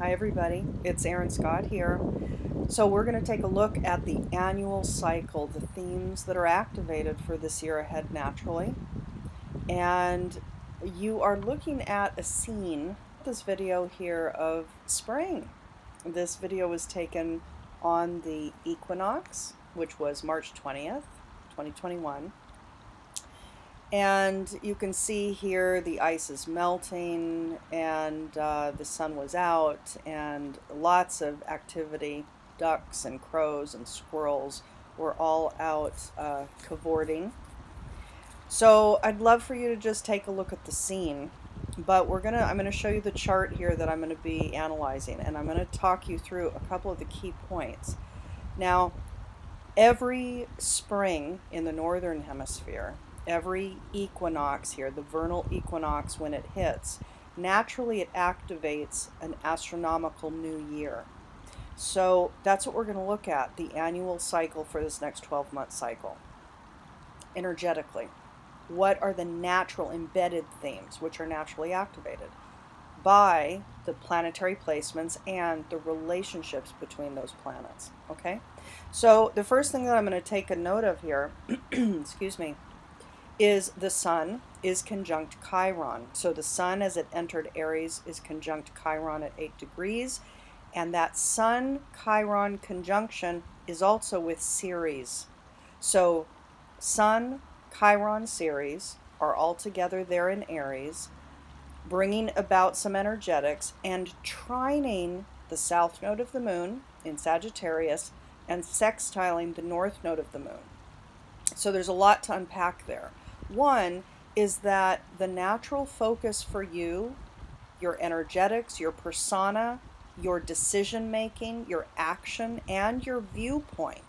Hi everybody, it's Erin Scott here. So we're going to take a look at the annual cycle, the themes that are activated for this year ahead naturally. And you are looking at a scene, this video here of spring. This video was taken on the equinox, which was March 20th, 2021. And you can see here the ice is melting and uh, the sun was out and lots of activity. Ducks and crows and squirrels were all out uh, cavorting. So I'd love for you to just take a look at the scene. But we're gonna, I'm gonna show you the chart here that I'm gonna be analyzing and I'm gonna talk you through a couple of the key points. Now, every spring in the northern hemisphere, every equinox here, the vernal equinox when it hits, naturally it activates an astronomical new year. So that's what we're going to look at, the annual cycle for this next 12 month cycle. Energetically, what are the natural embedded themes which are naturally activated by the planetary placements and the relationships between those planets? Okay, so the first thing that I'm going to take a note of here, excuse me, is the sun is conjunct Chiron. So the sun as it entered Aries is conjunct Chiron at 8 degrees. And that sun Chiron conjunction is also with Ceres. So sun Chiron Ceres are all together there in Aries, bringing about some energetics and trining the south node of the moon in Sagittarius and sextiling the north node of the moon. So there's a lot to unpack there. One is that the natural focus for you, your energetics, your persona, your decision making, your action, and your viewpoint.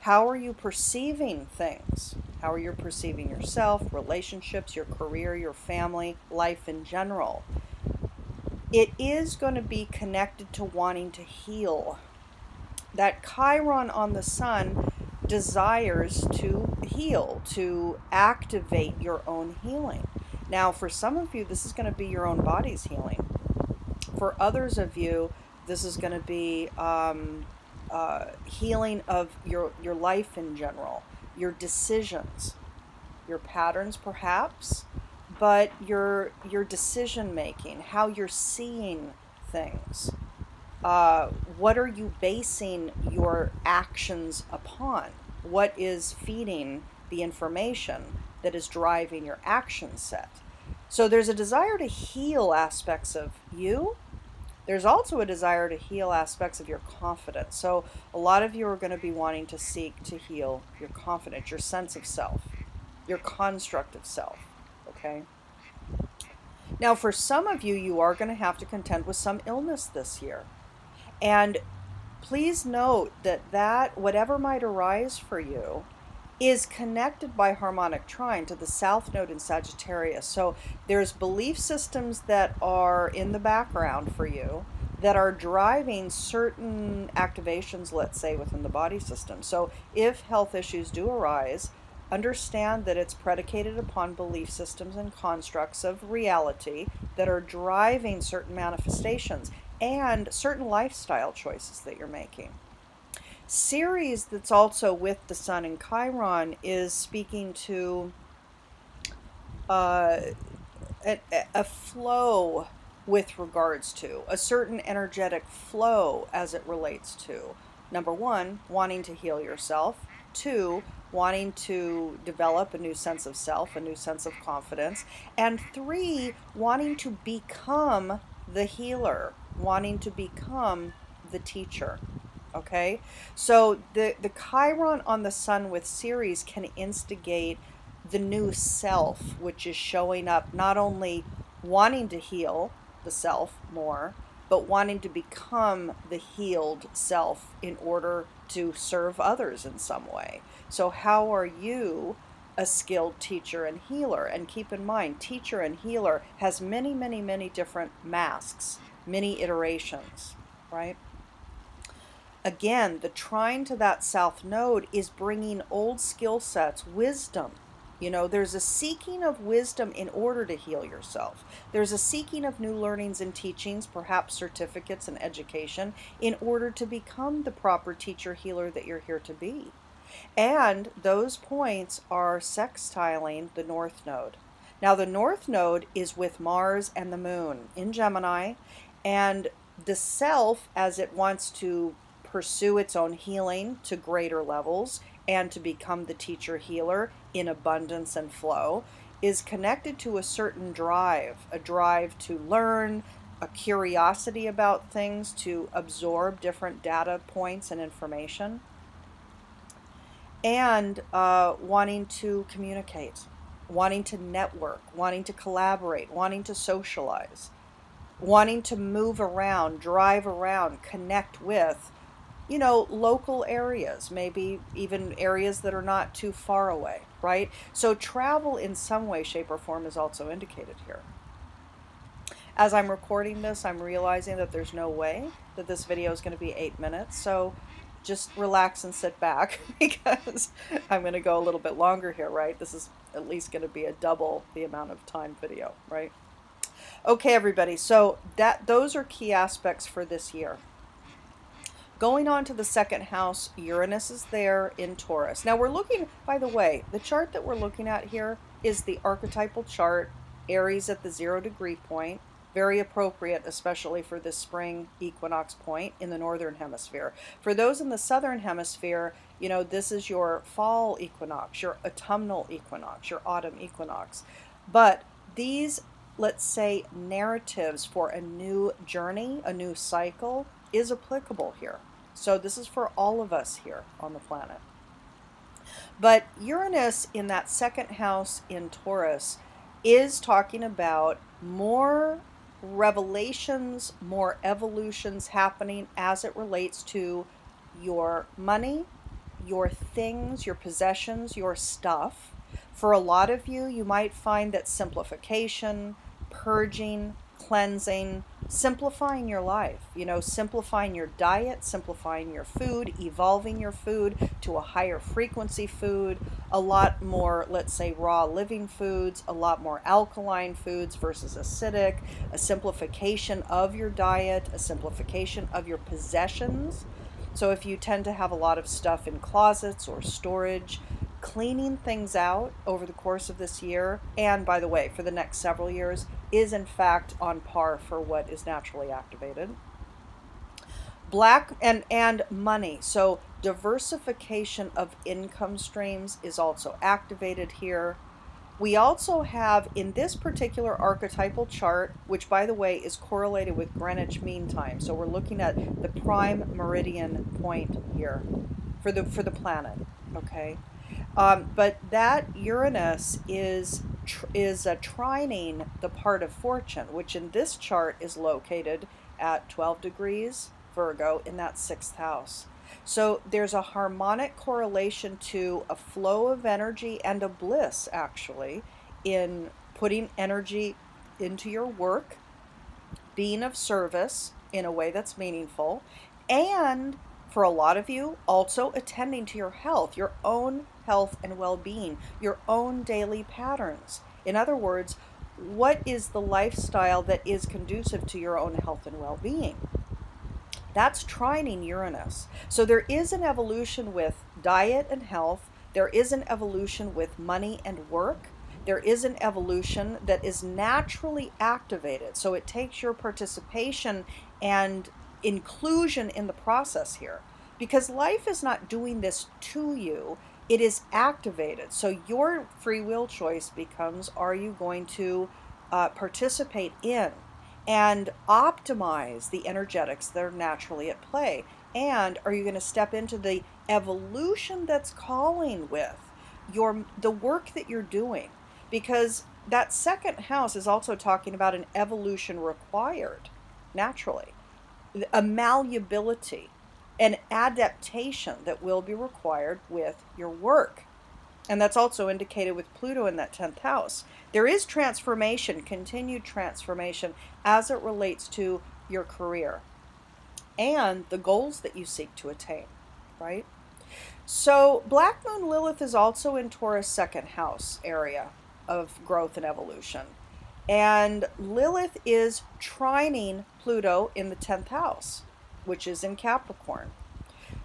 How are you perceiving things? How are you perceiving yourself, relationships, your career, your family, life in general? It is going to be connected to wanting to heal. That Chiron on the sun desires to heal, to activate your own healing. Now, for some of you, this is going to be your own body's healing. For others of you, this is going to be um, uh, healing of your, your life in general, your decisions, your patterns perhaps, but your, your decision making, how you're seeing things. Uh, what are you basing your actions upon? What is feeding the information that is driving your action set? So there's a desire to heal aspects of you. There's also a desire to heal aspects of your confidence. So a lot of you are going to be wanting to seek to heal your confidence, your sense of self, your construct of self. Okay? Now, for some of you, you are going to have to contend with some illness this year. And please note that that, whatever might arise for you, is connected by harmonic trine to the south node in Sagittarius. So there's belief systems that are in the background for you that are driving certain activations, let's say, within the body system. So if health issues do arise, understand that it's predicated upon belief systems and constructs of reality that are driving certain manifestations and certain lifestyle choices that you're making. Ceres that's also with the Sun and Chiron is speaking to uh, a, a flow with regards to a certain energetic flow as it relates to number one, wanting to heal yourself, two, wanting to develop a new sense of self, a new sense of confidence, and three, wanting to become the healer, wanting to become the teacher. Okay, so the, the Chiron on the sun with Ceres can instigate the new self, which is showing up not only wanting to heal the self more, but wanting to become the healed self in order to serve others in some way. So, how are you a skilled teacher and healer? And keep in mind, teacher and healer has many, many, many different masks many iterations, right? Again, the trine to that south node is bringing old skill sets, wisdom, You know, there's a seeking of wisdom in order to heal yourself. There's a seeking of new learnings and teachings, perhaps certificates and education, in order to become the proper teacher healer that you're here to be. And those points are sextiling the North Node. Now, the North Node is with Mars and the Moon in Gemini, and the self, as it wants to pursue its own healing to greater levels and to become the teacher healer in abundance and flow, is connected to a certain drive a drive to learn, a curiosity about things, to absorb different data points and information, and uh, wanting to communicate wanting to network, wanting to collaborate, wanting to socialize, wanting to move around, drive around, connect with, you know, local areas, maybe even areas that are not too far away, right? So travel in some way, shape, or form is also indicated here. As I'm recording this, I'm realizing that there's no way that this video is going to be eight minutes. So just relax and sit back because I'm going to go a little bit longer here, right? This is at least going to be a double the amount of time video, right? Okay, everybody, so that those are key aspects for this year. Going on to the second house, Uranus is there in Taurus. Now we're looking, by the way, the chart that we're looking at here is the archetypal chart, Aries at the zero degree point, very appropriate, especially for this spring equinox point in the northern hemisphere. For those in the southern hemisphere, you know, this is your fall equinox, your autumnal equinox, your autumn equinox. But these, let's say, narratives for a new journey, a new cycle, is applicable here. So this is for all of us here on the planet. But Uranus in that second house in Taurus is talking about more revelations, more evolutions happening as it relates to your money, your things, your possessions, your stuff. For a lot of you, you might find that simplification, purging, cleansing, simplifying your life, you know, simplifying your diet, simplifying your food, evolving your food to a higher frequency food, a lot more, let's say, raw living foods, a lot more alkaline foods versus acidic, a simplification of your diet, a simplification of your possessions. So if you tend to have a lot of stuff in closets or storage, cleaning things out over the course of this year, and by the way, for the next several years, is in fact on par for what is naturally activated. Black and, and money. So diversification of income streams is also activated here. We also have in this particular archetypal chart, which by the way is correlated with Greenwich Mean Time. So we're looking at the prime meridian point here for the for the planet. Okay, um, but that Uranus is tr- is uh, trining the part of fortune, which in this chart is located at 12 degrees Virgo in that sixth house. So there's a harmonic correlation to a flow of energy and a bliss, actually, in putting energy into your work, being of service in a way that's meaningful, and for a lot of you, also attending to your health, your own health and well being, your own daily patterns. In other words, what is the lifestyle that is conducive to your own health and well being? That's trining Uranus. So there is an evolution with diet and health. There is an evolution with money and work. There is an evolution that is naturally activated. So it takes your participation and inclusion in the process here. Because life is not doing this to you, it is activated. So your free will choice becomes are you going to uh, participate in and optimize the energetics that are naturally at play? And are you going to step into the evolution that's calling with your the work that you're doing? Because that second house is also talking about an evolution required naturally, a malleability, an adaptation that will be required with your work. And that's also indicated with Pluto in that 10th house. There is transformation, continued transformation, as it relates to your career and the goals that you seek to attain, right? So, Black Moon Lilith is also in Taurus' second house area of growth and evolution. And Lilith is trining Pluto in the 10th house, which is in Capricorn.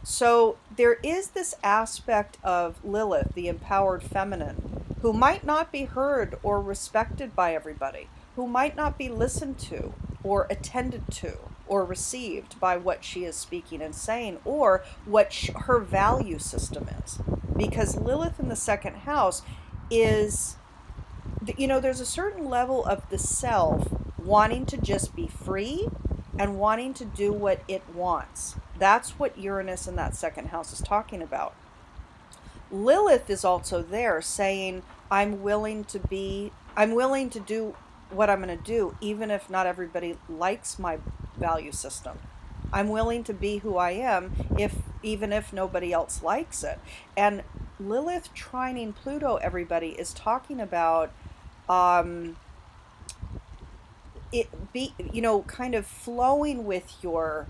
So, there is this aspect of Lilith, the empowered feminine, who might not be heard or respected by everybody, who might not be listened to or attended to or received by what she is speaking and saying or what sh- her value system is. Because Lilith in the second house is, you know, there's a certain level of the self wanting to just be free and wanting to do what it wants. That's what Uranus in that second house is talking about. Lilith is also there saying, I'm willing to be, I'm willing to do what I'm going to do, even if not everybody likes my value system. I'm willing to be who I am, if even if nobody else likes it. And Lilith trining Pluto, everybody is talking about um, it be you know kind of flowing with your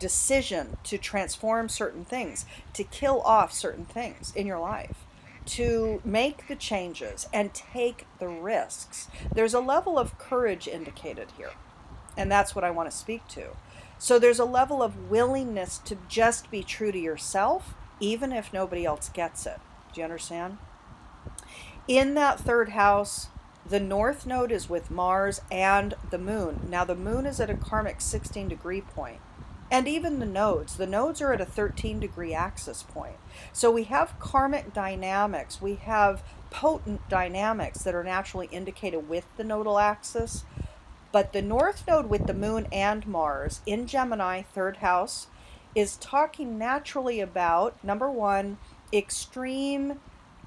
decision to transform certain things, to kill off certain things in your life to make the changes and take the risks. There's a level of courage indicated here, and that's what I want to speak to. So there's a level of willingness to just be true to yourself, even if nobody else gets it. Do you understand? In that third house, the north node is with Mars and the moon. Now, the moon is at a karmic 16 degree point and even the nodes. The nodes are at a 13 degree axis point. So we have karmic dynamics, we have potent dynamics that are naturally indicated with the nodal axis. But the north node with the moon and Mars in Gemini, third house, is talking naturally about number one, extreme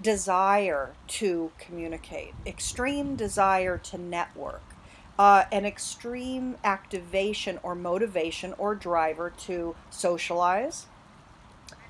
desire to communicate, extreme desire to network uh, an extreme activation or motivation or driver to socialize,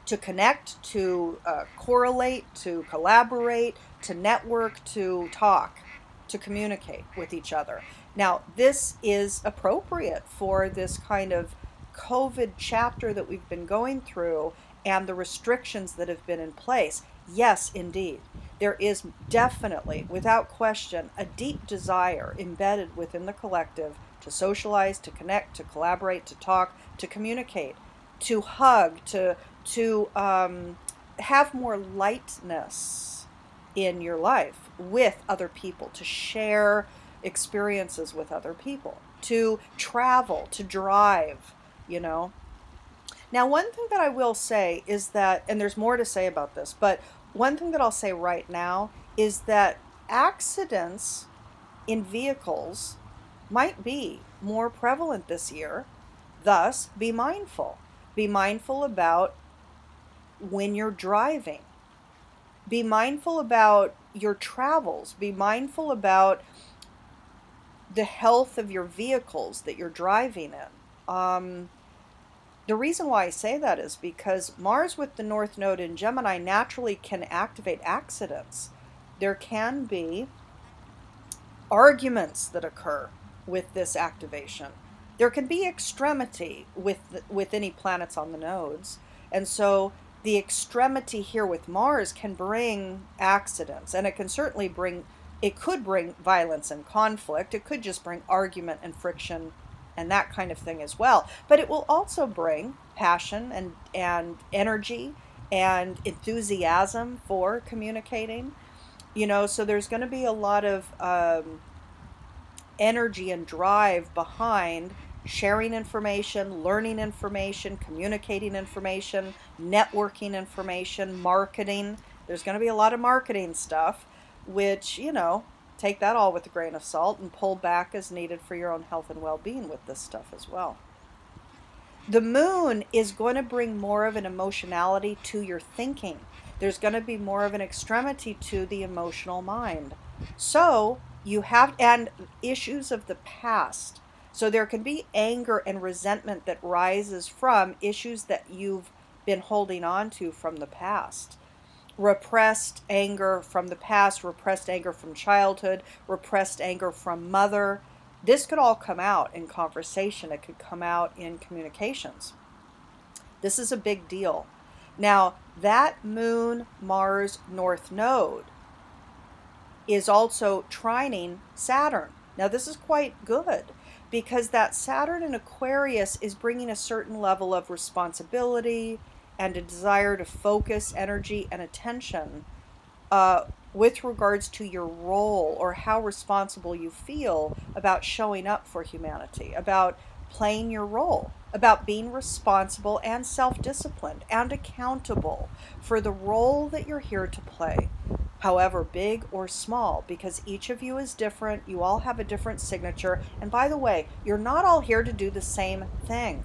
to connect, to uh, correlate, to collaborate, to network, to talk, to communicate with each other. Now, this is appropriate for this kind of COVID chapter that we've been going through and the restrictions that have been in place. Yes, indeed there is definitely, without question, a deep desire embedded within the collective to socialize, to connect, to collaborate, to talk, to communicate, to hug, to to um, have more lightness in your life with other people, to share experiences with other people, to travel, to drive, you know. Now, one thing that I will say is that, and there's more to say about this, but one thing that I'll say right now is that accidents in vehicles might be more prevalent this year. Thus, be mindful. Be mindful about when you're driving. Be mindful about your travels. Be mindful about the health of your vehicles that you're driving in. Um, the reason why I say that is because Mars with the North Node in Gemini naturally can activate accidents. There can be arguments that occur with this activation. There can be extremity with with any planets on the nodes. And so the extremity here with Mars can bring accidents and it can certainly bring it could bring violence and conflict. It could just bring argument and friction and that kind of thing as well. But it will also bring passion and, and energy and enthusiasm for communicating. You know, so there's going to be a lot of um, energy and drive behind sharing information, learning information, communicating information, networking information, marketing. There's going to be a lot of marketing stuff, which, you know, take that all with a grain of salt and pull back as needed for your own health and well being with this stuff as well. The moon is going to bring more of an emotionality to your thinking. There's going to be more of an extremity to the emotional mind. So, you have, and issues of the past. So, there can be anger and resentment that rises from issues that you've been holding on to from the past repressed anger from the past, repressed anger from childhood, repressed anger from mother. This could all come out in conversation, it could come out in communications. This is a big deal Now, that Moon Mars North Node is also trining Saturn. Now, this is quite good because that Saturn in Aquarius is bringing a certain level of responsibility and a desire to focus energy and attention uh, with regards to your role or how responsible you feel about showing up for humanity, about playing your role, about being responsible and self disciplined and accountable for the role that you're here to play however big or small, because each of you is different. You all have a different signature. And by the way, you're not all here to do the same thing,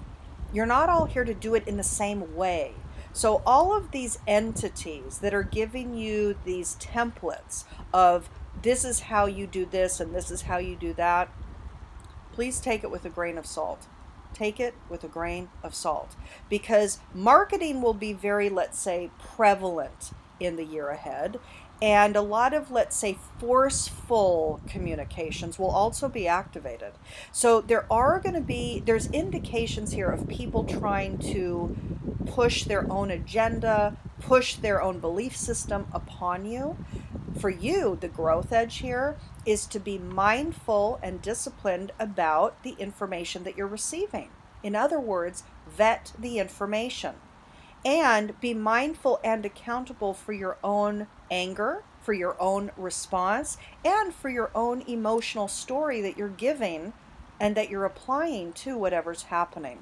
you're not all here to do it in the same way. So, all of these entities that are giving you these templates of this is how you do this and this is how you do that, please take it with a grain of salt. Take it with a grain of salt because marketing will be very, let's say, prevalent in the year ahead. And a lot of, let's say, forceful communications will also be activated. So there are going to be, there's indications here of people trying to push their own agenda, push their own belief system upon you. For you, the growth edge here is to be mindful and disciplined about the information that you're receiving. In other words, vet the information and be mindful and accountable for your own anger, for your own response, and for your own emotional story that you're giving and that you're applying to whatever's happening.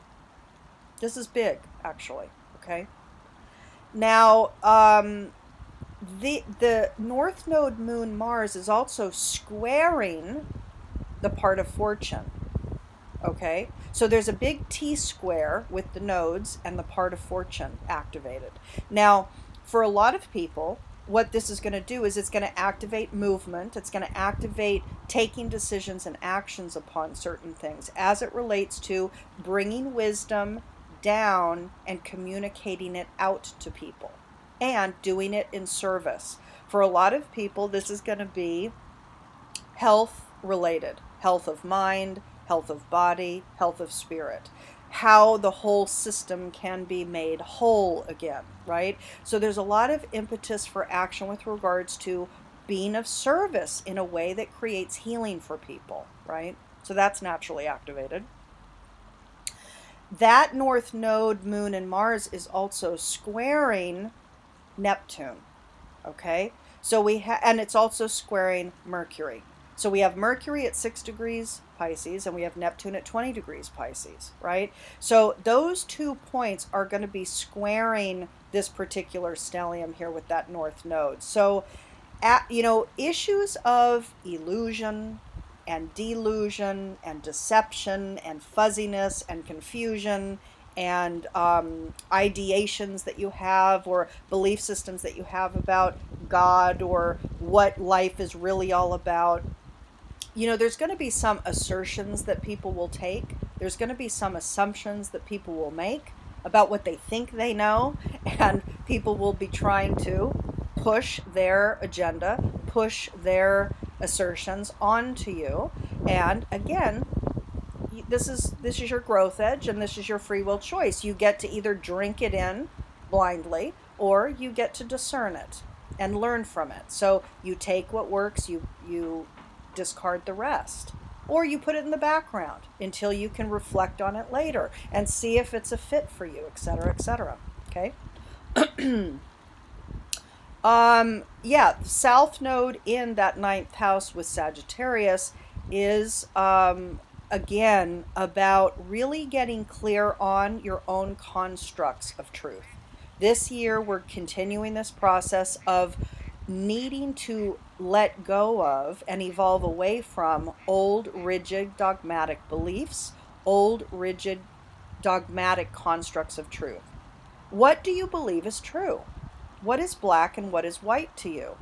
This is big, actually. Okay. Now, um, the the North Node Moon Mars is also squaring the part of fortune. Okay, so there's a big T square with the nodes and the part of fortune activated. Now, for a lot of people, what this is going to do is it's going to activate movement. It's going to activate taking decisions and actions upon certain things as it relates to bringing wisdom down and communicating it out to people and doing it in service. For a lot of people, this is going to be health related health of mind, health of body, health of spirit how the whole system can be made whole again, right? So there's a lot of impetus for action with regards to being of service in a way that creates healing for people, right? So that's naturally activated. That north node, moon, and Mars is also squaring Neptune, okay? So we have, and it's also squaring Mercury. So we have Mercury at 6 degrees Pisces and we have Neptune at 20 degrees Pisces, right? So those two points are going to be squaring this particular stellium here with that north node. So, at, you know, issues of illusion and delusion and deception and fuzziness and confusion and um, ideations that you have or belief systems that you have about God or what life is really all about you know, there's going to be some assertions that people will take, there's going to be some assumptions that people will make about what they think they know, and people will be trying to push their agenda, push their assertions onto you. And again, this is this is your growth edge and this is your free will choice. You get to either drink it in blindly or you get to discern it and learn from it. So you take what works, you you discard the rest. Or you put it in the background until you can reflect on it later and see if it's a fit for you, etc., etc. Okay? um, yeah, South Node in that ninth house with Sagittarius is um, again about really getting clear on your own constructs of truth. This year, we're continuing this process of needing to let go of and evolve away from old, rigid, dogmatic beliefs, old, rigid, dogmatic constructs of truth. What do you believe is true? What is black and what is white to you?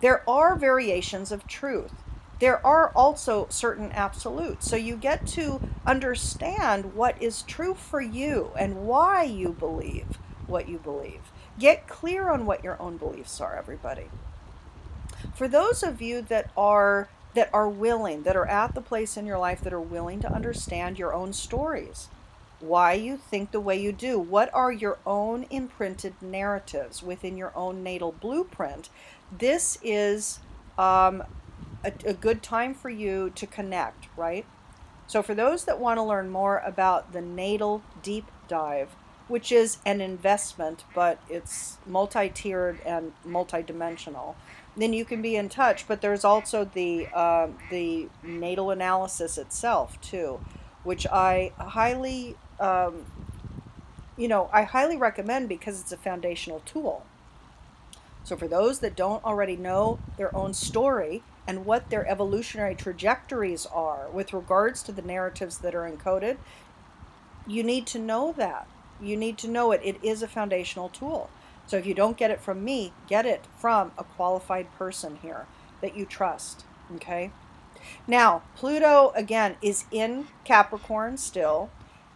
There are variations of truth. There are also certain absolutes. So you get to understand what is true for you and why you believe what you believe. Get clear on what your own beliefs are, everybody. For those of you that are that are willing, that are at the place in your life that are willing to understand your own stories. why you think the way you do. What are your own imprinted narratives within your own natal blueprint? This is um, a, a good time for you to connect, right? So, for those that want to learn more about the natal deep dive, which is an investment, but it's multi tiered and multi dimensional, then you can be in touch. But there's also the, uh, the natal analysis itself, too, which I highly, um, you know, I highly recommend because it's a foundational tool. So, for those that don't already know their own story, and what their evolutionary trajectories are with regards to the narratives that are encoded, you need to know that. You need to know it. It is a foundational tool. So if you don't get it from me, get it from a qualified person here that you trust. Okay? Now, Pluto, again, is in Capricorn still.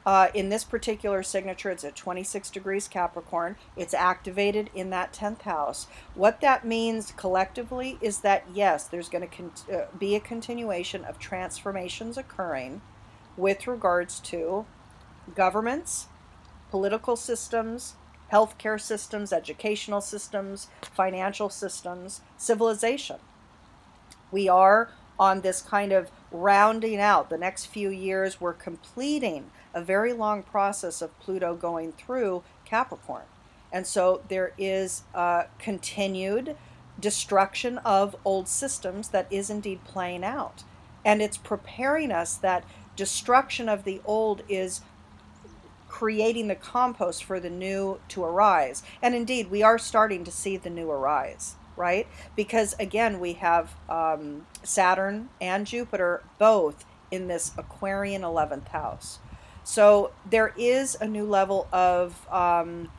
Uh, in this particular signature, it's at 26 degrees Capricorn. It's activated in that 10th house. What that means collectively is that, yes, there's going to uh, be a continuation of transformations occurring with regards to governments, political systems, healthcare systems, educational systems, financial systems, civilization. We are on this kind of rounding out. The next few years, we're completing a very long process of Pluto going through Capricorn. And so there is continued destruction of old systems that is indeed playing out. And it's preparing us that destruction of the old is creating the compost for the new to arise. And indeed, we are starting to see the new arise, right? Because again, we have um, Saturn and Jupiter both in this Aquarian 11th house. So there is a new level of, um,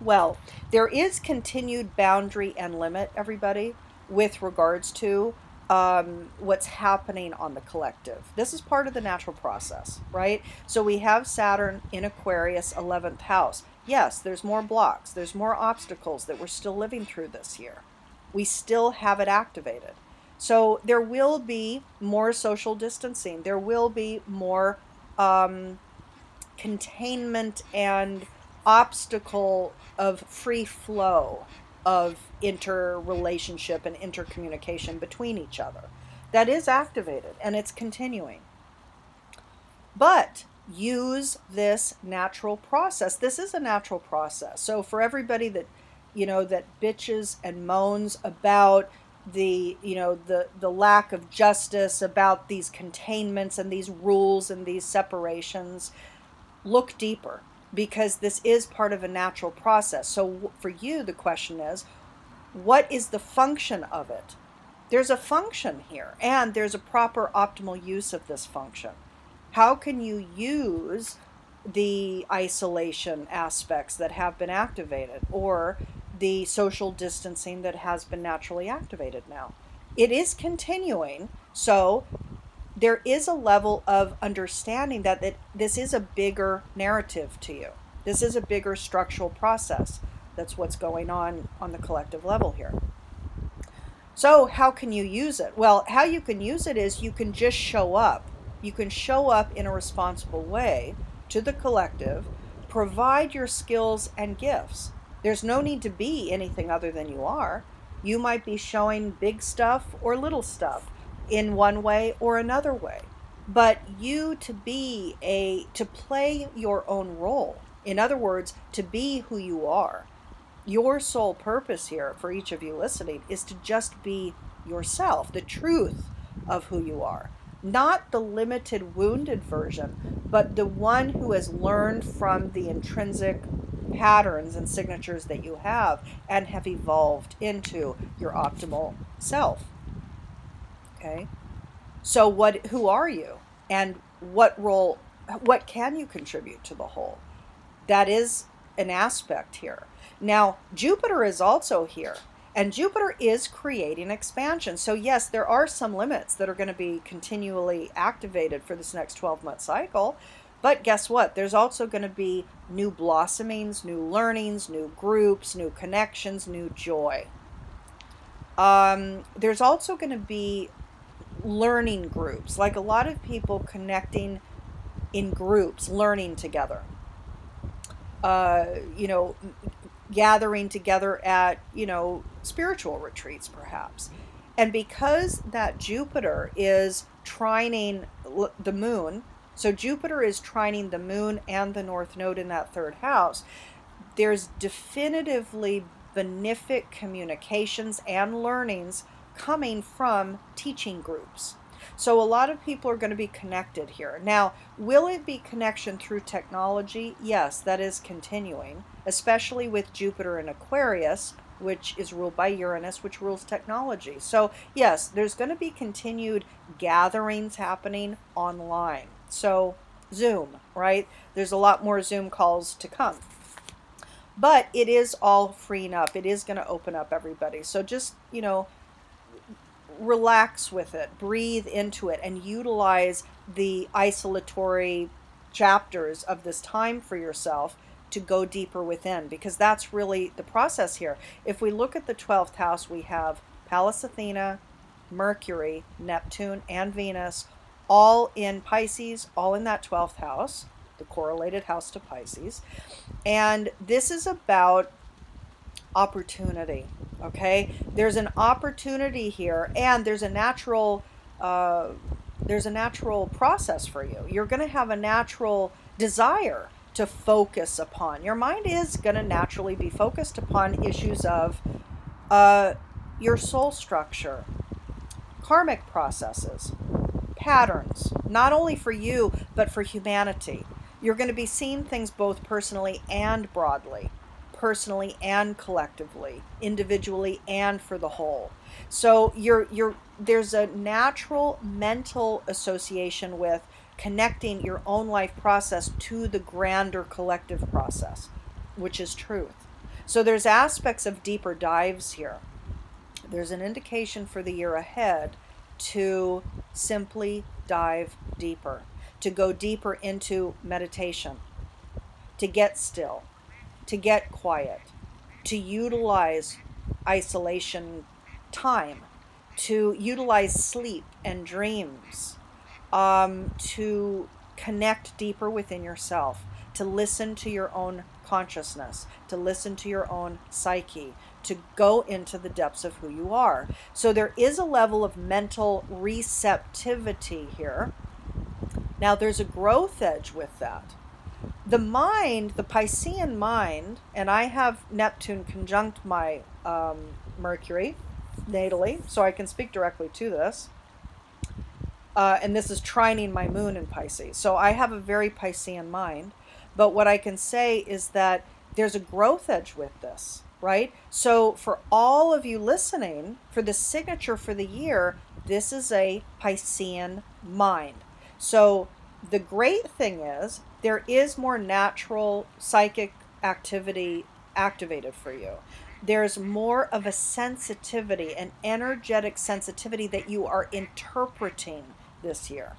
well, there is continued boundary and limit, everybody, with regards to um, what's happening on the collective. This is part of the natural process, right? So we have Saturn in Aquarius, 11th house. Yes, there's more blocks, there's more obstacles that we're still living through this year. We still have it activated. So there will be more social distancing, there will be more. Um, containment and obstacle of free flow of interrelationship and intercommunication between each other. That is activated and it's continuing. But use this natural process. This is a natural process. So for everybody that you know that bitches and moans about the you know the the lack of justice about these containments and these rules and these separations look deeper because this is part of a natural process. So, for you, the question is what is the function of it? There's a function here, and there's a proper optimal use of this function. How can you use the isolation aspects that have been activated or the social distancing that has been naturally activated now? It is continuing, so there is a level of understanding that, that this is a bigger narrative to you. This is a bigger structural process. That's what's going on on the collective level here. So, how can you use it? Well, how you can use it is you can just show up. You can show up in a responsible way to the collective, provide your skills and gifts. There's no need to be anything other than you are. You might be showing big stuff or little stuff in one way or another way. But you to be a, to play your own role. In other words, to be who you are. Your sole purpose here for each of you listening is to just be yourself, the truth of who you are. Not the limited, wounded version, but the one who has learned from the intrinsic patterns and signatures that you have and have evolved into your optimal self. Okay. So what who are you? And what role what can you contribute to the whole? That is an aspect here. Now, Jupiter is also here. And Jupiter is creating expansion. So, yes, there are some limits that are going to be continually activated for this next 12 month cycle. But guess what? There's also going to be new blossomings, new learnings, new groups, new connections, new joy. Um, there's also going to be learning groups, like a lot of people connecting in groups, learning together. Uh, you know, gathering together at, you know, spiritual retreats perhaps. And because that Jupiter is trining the moon, so Jupiter is trining the moon and the north node in that third house, there's definitively benefic communications and learnings coming from teaching groups. So a lot of people are going to be connected here. Now, will it be connection through technology? Yes, that is continuing, especially with Jupiter in Aquarius, which is ruled by Uranus, which rules technology. So, yes, there's going to be continued gatherings happening online. So, Zoom, right? There's a lot more Zoom calls to come. But it is all freeing up. It is going to open up everybody. So just, you know, relax with it, breathe into it, and utilize the isolatory chapters of this time for yourself to go deeper within because that's really the process here. If we look at the 12th house, we have Pallas Athena, Mercury, Neptune, and Venus all in Pisces, all in that 12th house the correlated house to Pisces. And this is about opportunity. Okay, there's an opportunity here, and there's a natural, uh, there's a natural process for you. You're going to have a natural desire to focus upon. Your mind is going to naturally be focused upon issues of uh, your soul structure, karmic processes, patterns, not only for you, but for humanity. You're going to be seeing things both personally and broadly, personally and collectively, individually and for the whole. So you're you're there's a natural mental association with connecting your own life process to the grander collective process, which is truth. So there's aspects of deeper dives here. There's an indication for the year ahead to simply dive deeper to go deeper into meditation, to get still, to get quiet, to utilize isolation time, to utilize sleep and dreams, um, to connect deeper within yourself, to listen to your own consciousness, to listen to your own psyche, to go into the depths of who you are. So there is a level of mental receptivity here now, there's a growth edge with that. The mind, the Piscean mind, and I have Neptune conjunct my um, Mercury natally, so I can speak directly to this. Uh, and this is trining my moon in Pisces. So I have a very Piscean mind. But what I can say is that there's a growth edge with this, right? So for all of you listening, for the signature for the year, this is a Piscean mind. So the great thing is there is more natural psychic activity activated for you. There's more of a sensitivity, an energetic sensitivity that you are interpreting this year.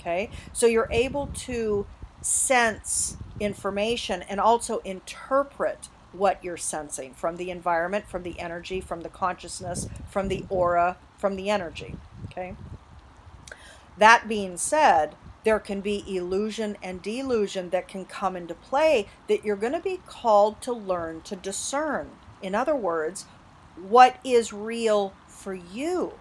Okay? So you're able to sense information and also interpret what you're sensing from the environment, from the energy, from the consciousness, from the aura, from the energy. Okay? That being said, there can be illusion and delusion that can come into play that you're going to be called to learn to discern. In other words, what is real for you?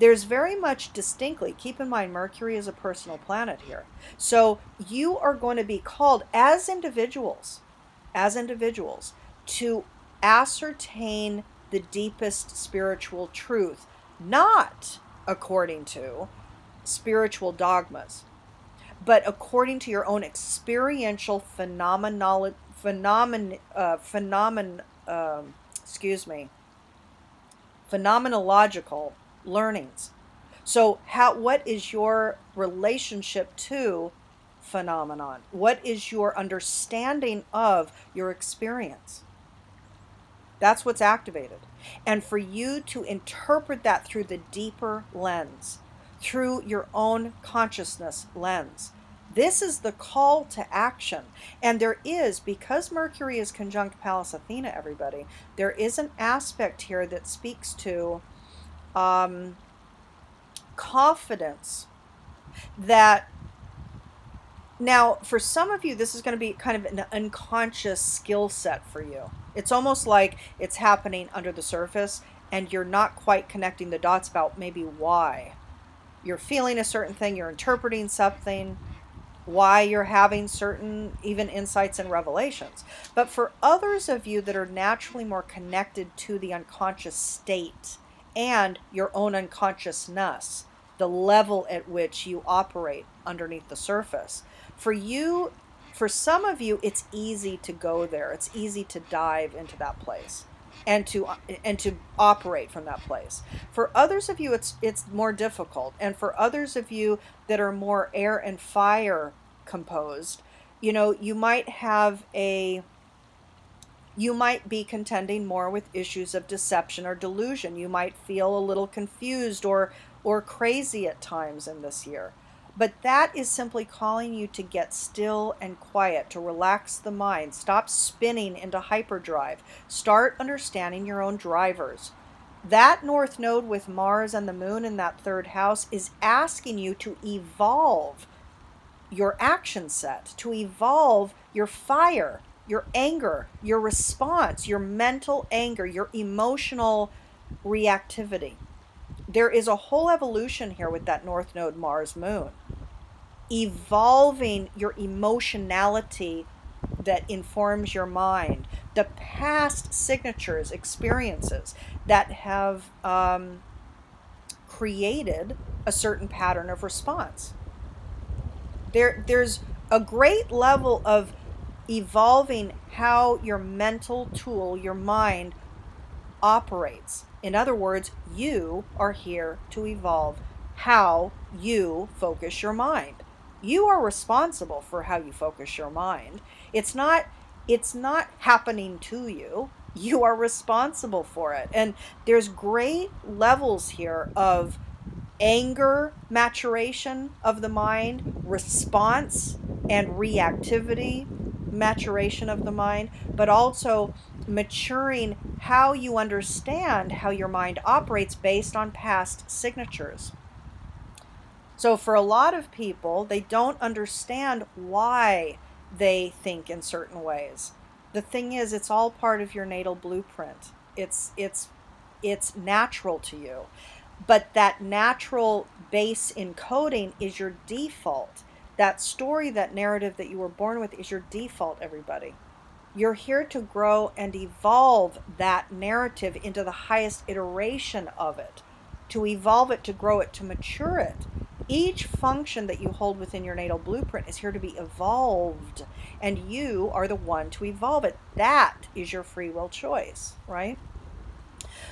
There's very much distinctly, keep in mind, Mercury is a personal planet here. So you are going to be called as individuals, as individuals, to ascertain the deepest spiritual truth, not according to spiritual dogmas, but according to your own experiential phenomenon uh, phenomenon um, excuse me phenomenological learnings. So how what is your relationship to phenomenon? What is your understanding of your experience? That's what's activated. And for you to interpret that through the deeper lens through your own consciousness lens. This is the call to action. And there is, because Mercury is conjunct Pallas Athena, everybody, there is an aspect here that speaks to um, confidence that Now, for some of you, this is going to be kind of an unconscious skill set for you. It's almost like it's happening under the surface and you're not quite connecting the dots about maybe why. You're feeling a certain thing, you're interpreting something, why you're having certain even insights and revelations. But for others of you that are naturally more connected to the unconscious state and your own unconsciousness, the level at which you operate underneath the surface, for you, for some of you, it's easy to go there. It's easy to dive into that place and to and to operate from that place. For others of you it's it's more difficult and for others of you that are more air and fire composed, you know, you might have a you might be contending more with issues of deception or delusion. You might feel a little confused or or crazy at times in this year. But that is simply calling you to get still and quiet, to relax the mind, stop spinning into hyperdrive, start understanding your own drivers. That north node with Mars and the moon in that third house is asking you to evolve your action set, to evolve your fire, your anger, your response, your mental anger, your emotional reactivity. There is a whole evolution here with that North Node Mars Moon. Evolving your emotionality that informs your mind, the past signatures, experiences that have um, created a certain pattern of response. There, there's a great level of evolving how your mental tool, your mind, operates. In other words, you are here to evolve how you focus your mind. You are responsible for how you focus your mind. It's not it's not happening to you. You are responsible for it. And there's great levels here of anger maturation of the mind, response and reactivity maturation of the mind, but also maturing how you understand how your mind operates based on past signatures. So, for a lot of people, they don't understand why they think in certain ways. The thing is, it's all part of your natal blueprint. It's it's it's natural to you. But that natural base encoding is your default. That story, that narrative that you were born with is your default, everybody. You're here to grow and evolve that narrative into the highest iteration of it, to evolve it, to grow it, to mature it. Each function that you hold within your natal blueprint is here to be evolved, and you are the one to evolve it. That is your free will choice, right?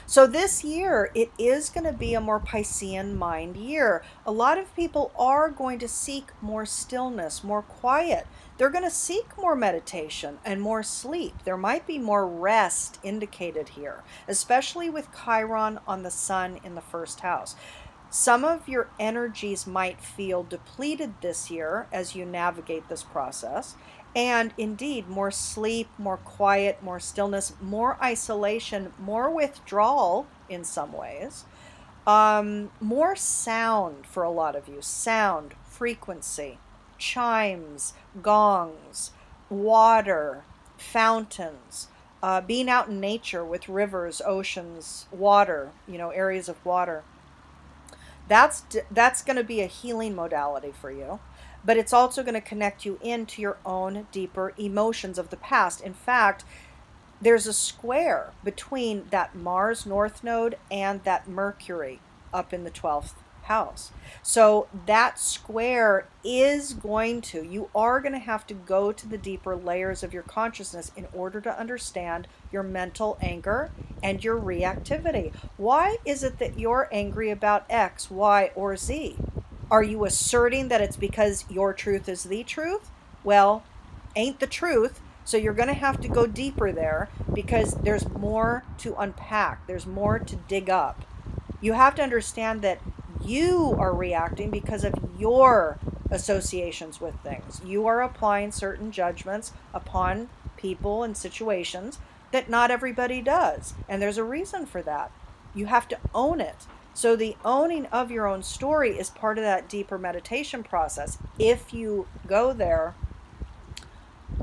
So this year, it is going to be a more Piscean mind year. A lot of people are going to seek more stillness, more quiet. They're going to seek more meditation and more sleep. There might be more rest indicated here, especially with Chiron on the sun in the first house. Some of your energies might feel depleted this year as you navigate this process. And indeed, more sleep, more quiet, more stillness, more isolation, more withdrawal in some ways, um, more sound for a lot of you sound, frequency, chimes, gongs, water, fountains. Uh, being out in nature with rivers, oceans, water, you know, areas of water. That's that's going to be a healing modality for you but it's also going to connect you into your own deeper emotions of the past. In fact, there's a square between that Mars North Node and that Mercury up in the 12th house. So that square is going to, you are going to have to go to the deeper layers of your consciousness in order to understand your mental anger and your reactivity. Why is it that you're angry about X, Y, or Z? Are you asserting that it's because your truth is the truth? Well, ain't the truth. So you're going to have to go deeper there because there's more to unpack, there's more to dig up. You have to understand that you are reacting because of your associations with things. You are applying certain judgments upon people and situations that not everybody does. And there's a reason for that. You have to own it. So the owning of your own story is part of that deeper meditation process. If you go there,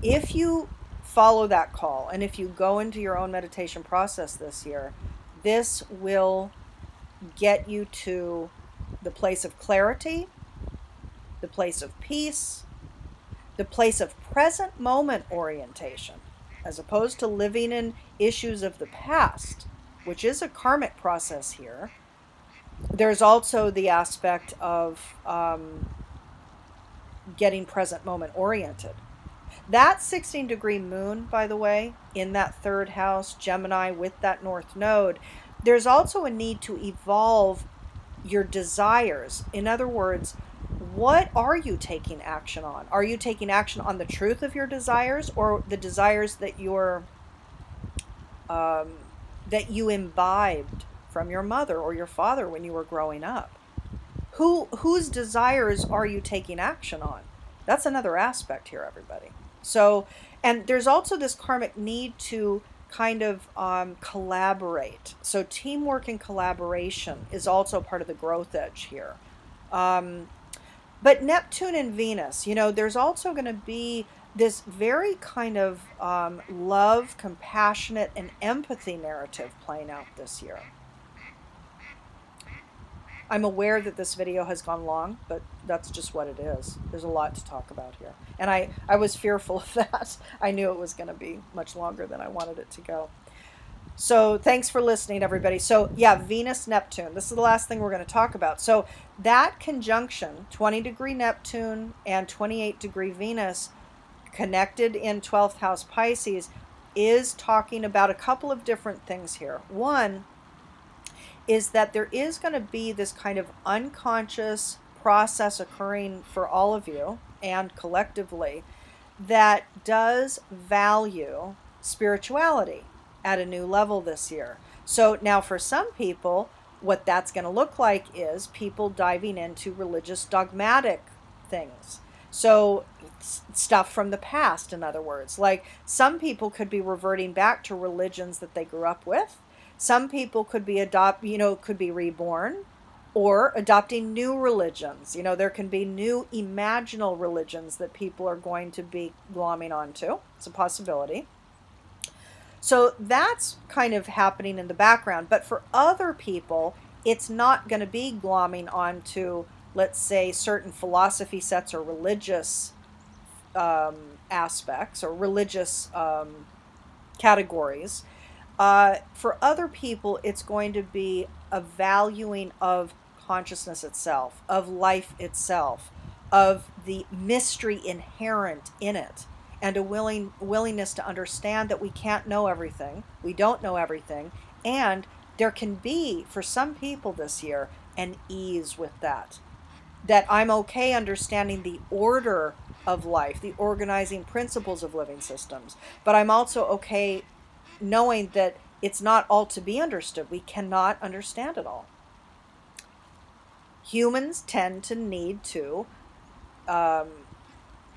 if you follow that call and if you go into your own meditation process this year, this will get you to the place of clarity, the place of peace, the place of present moment orientation, as opposed to living in issues of the past, which is a karmic process here. There's also the aspect of um, getting present moment oriented. That 16 degree moon, by the way, in that third house, Gemini with that north node, there's also a need to evolve your desires. In other words, what are you taking action on? Are you taking action on the truth of your desires or the desires that you're um, that you imbibed from your mother or your father when you were growing up? Who whose desires are you taking action on? That's another aspect here, everybody. So, and there's also this karmic need to kind of um, collaborate. So, teamwork and collaboration is also part of the growth edge here. Um, but Neptune and Venus, you know, there's also going to be this very kind of um, love, compassionate, and empathy narrative playing out this year. I'm aware that this video has gone long, but that's just what it is. There's a lot to talk about here. And I, I was fearful of that. I knew it was going to be much longer than I wanted it to go. So thanks for listening, everybody. So yeah, Venus, Neptune. This is the last thing we're going to talk about. So that conjunction, 20 degree Neptune and 28 degree Venus, connected in 12th house Pisces, is talking about a couple of different things here. One is that there is going to be this kind of unconscious process occurring for all of you and collectively that does value spirituality at a new level this year. So now for some people, what that's going to look like is people diving into religious dogmatic things. So stuff from the past in other words. Like some people could be reverting back to religions that they grew up with some people could be adopt, you know, could be reborn or adopting new religions. You know, there can be new imaginal religions that people are going to be glomming onto. It's a possibility. So that's kind of happening in the background. But for other people, it's not going to be glomming onto, let's say, certain philosophy sets or religious um, aspects or religious um, categories uh, for other people, it's going to be a valuing of consciousness itself, of life itself, of the mystery inherent in it, and a willing willingness to understand that we can't know everything, we don't know everything, and there can be for some people this year an ease with that. That I'm okay understanding the order of life, the organizing principles of living systems, but I'm also okay knowing that it's not all to be understood. We cannot understand it all. Humans tend to need to, um,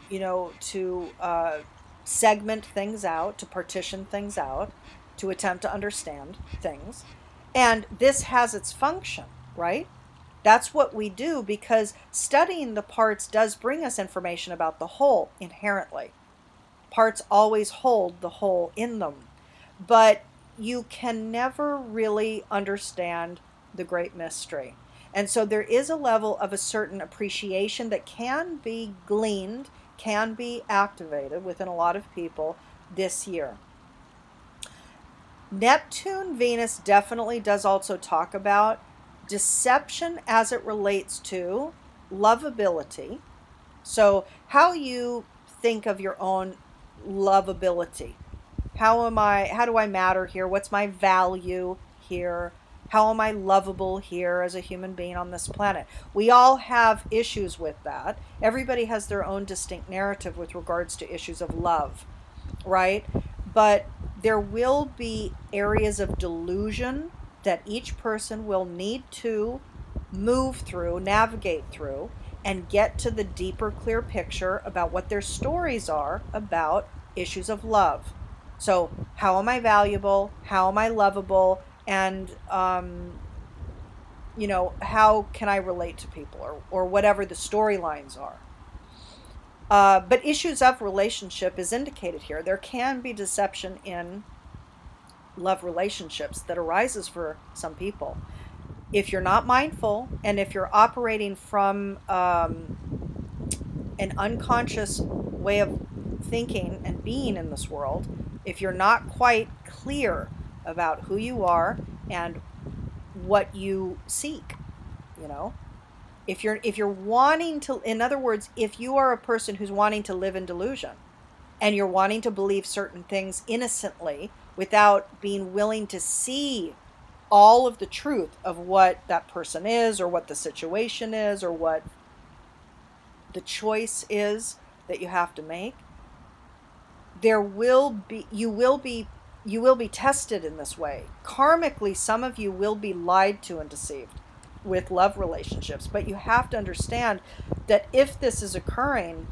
you know, to uh, segment things out, to partition things out, to attempt to understand things. And this has its function, right? That's what we do because studying the parts does bring us information about the whole inherently. Parts always hold the whole in them but you can never really understand the great mystery. And so there is a level of a certain appreciation that can be gleaned, can be activated within a lot of people this year. Neptune Venus definitely does also talk about deception as it relates to lovability. So, how you think of your own lovability. How am I, how do I matter here? What's my value here? How am I lovable here as a human being on this planet? We all have issues with that. Everybody has their own distinct narrative with regards to issues of love, right? But there will be areas of delusion that each person will need to move through, navigate through, and get to the deeper, clear picture about what their stories are about issues of love. So, how am I valuable? How am I lovable? And, um, you know, how can I relate to people or, or whatever the storylines are. Uh, but issues of relationship is indicated here. There can be deception in love relationships that arises for some people. If you're not mindful and if you're operating from um, an unconscious way of thinking and being in this world, if you're not quite clear about who you are and what you seek, you know, if you're if you're wanting to in other words if you are a person who's wanting to live in delusion and you're wanting to believe certain things innocently without being willing to see all of the truth of what that person is or what the situation is or what the choice is that you have to make there will be you will be you will be tested in this way karmically some of you will be lied to and deceived with love relationships. But you have to understand that if this is occurring,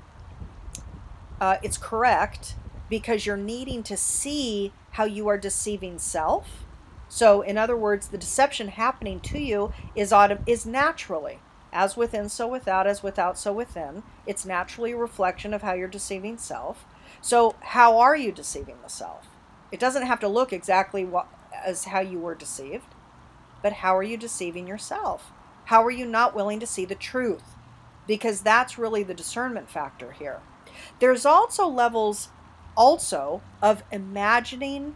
uh, it's correct because you're needing to see how you are deceiving self. So, in other words, the deception happening to you is autom- is naturally, as within, so without, as without, so within. It's naturally a reflection of how you're deceiving self. So, how are you deceiving the self? It doesn't have to look exactly what, as how you were deceived. But how are you deceiving yourself? How are you not willing to see the truth? Because that's really the discernment factor here. There's also levels also of imagining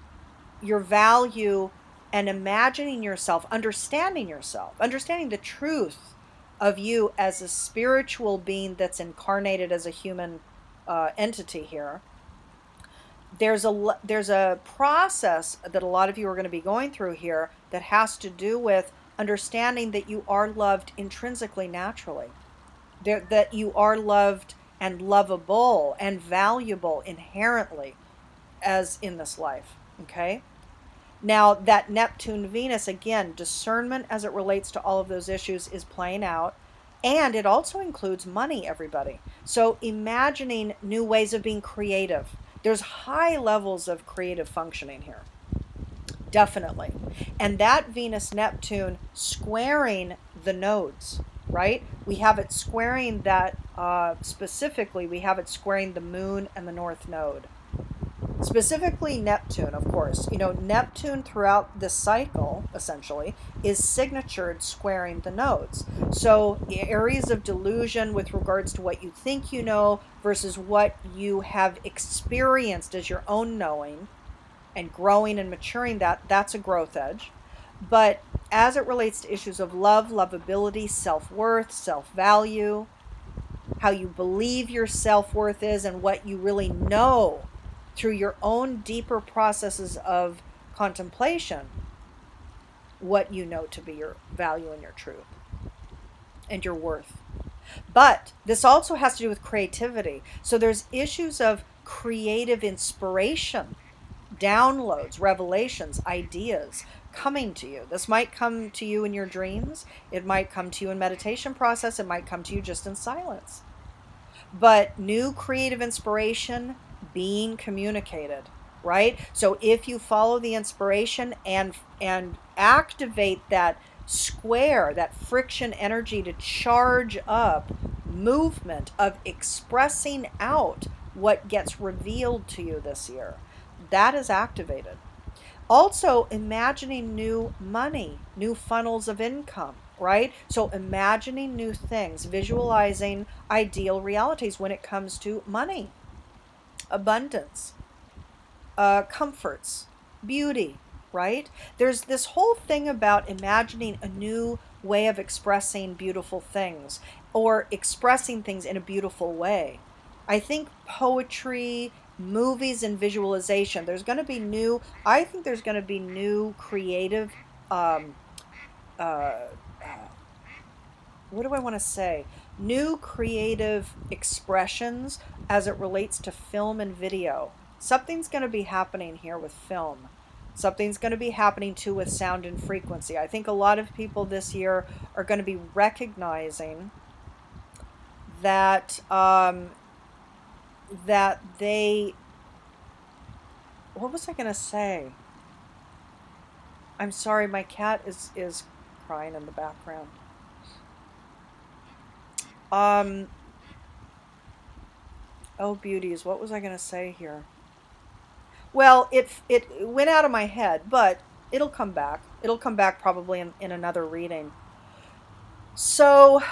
your value and imagining yourself, understanding yourself, understanding the truth of you as a spiritual being that's incarnated as a human uh, entity here there's a there's a process that a lot of you are going to be going through here that has to do with understanding that you are loved intrinsically naturally. That, that you are loved and lovable and valuable inherently as in this life okay? Now that neptune venus again discernment as it relates to all of those issues is playing out and it also includes money everybody. So imagining new ways of being creative there's high levels of creative functioning here. Definitely. And that Venus Neptune squaring the nodes, right? We have it squaring that uh, specifically, we have it squaring the moon and the north node. Specifically, Neptune, of course. You know, Neptune throughout this cycle, essentially, is signatured squaring the nodes. So, areas of delusion with regards to what you think you know versus what you have experienced as your own knowing and growing and maturing that, that's a growth edge. But as it relates to issues of love, lovability, self worth, self value, how you believe your self worth is, and what you really know through your own deeper processes of contemplation what you know to be your value and your truth and your worth. But this also has to do with creativity. So there's issues of creative inspiration, downloads, revelations, ideas coming to you. This might come to you in your dreams, it might come to you in meditation process, it might come to you just in silence. But new creative inspiration, being communicated right? So if you follow the inspiration and and activate that square that friction energy to charge up movement of expressing out what gets revealed to you this year that is activated. Also imagining new money new funnels of income right? So imagining new things visualizing ideal realities when it comes to money abundance, uh, comforts, beauty, right? There's this whole thing about imagining a new way of expressing beautiful things or expressing things in a beautiful way. I think poetry, movies, and visualization, there's going to be new, I think there's going to be new creative, um, uh, what do I want to say? New creative expressions as it relates to film and video. Something's going to be happening here with film. Something's going to be happening too with sound and frequency. I think a lot of people this year are going to be recognizing that um, that they. What was I going to say? I'm sorry, my cat is is crying in the background. Um, oh, beauties, what was I going to say here? Well, it, it went out of my head, but it'll come back. It'll come back probably in, in another reading. So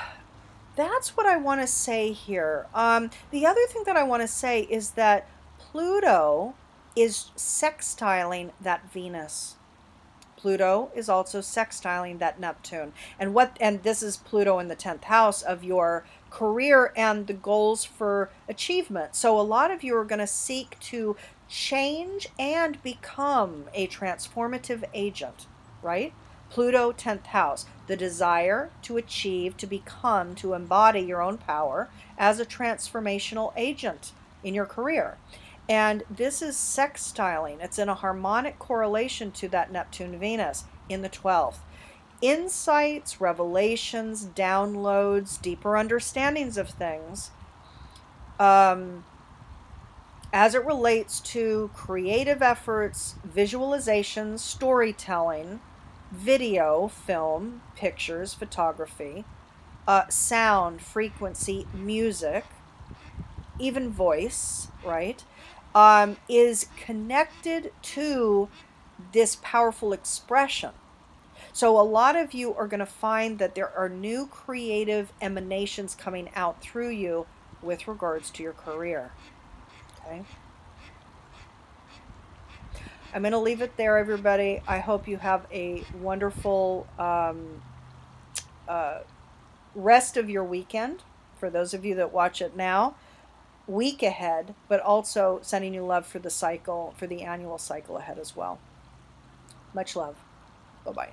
that's what I want to say here. Um, the other thing that I want to say is that Pluto is sextiling that Venus. Pluto is also sextiling that Neptune. And what and this is Pluto in the 10th house of your career and the goals for achievement. So a lot of you are going to seek to change and become a transformative agent, right? Pluto, 10th house, the desire to achieve, to become, to embody your own power as a transformational agent in your career. And this is sextiling. It's in a harmonic correlation to that Neptune Venus in the 12th. Insights, revelations, downloads, deeper understandings of things um, as it relates to creative efforts, visualizations, storytelling, video, film, pictures, photography, uh, sound, frequency, music, even voice, right? Um, is connected to this powerful expression. So, a lot of you are going to find that there are new creative emanations coming out through you with regards to your career. Okay. I'm going to leave it there, everybody. I hope you have a wonderful um, uh, rest of your weekend. For those of you that watch it now, week ahead, but also sending you love for the cycle, for the annual cycle ahead as well. Much love. Bye bye.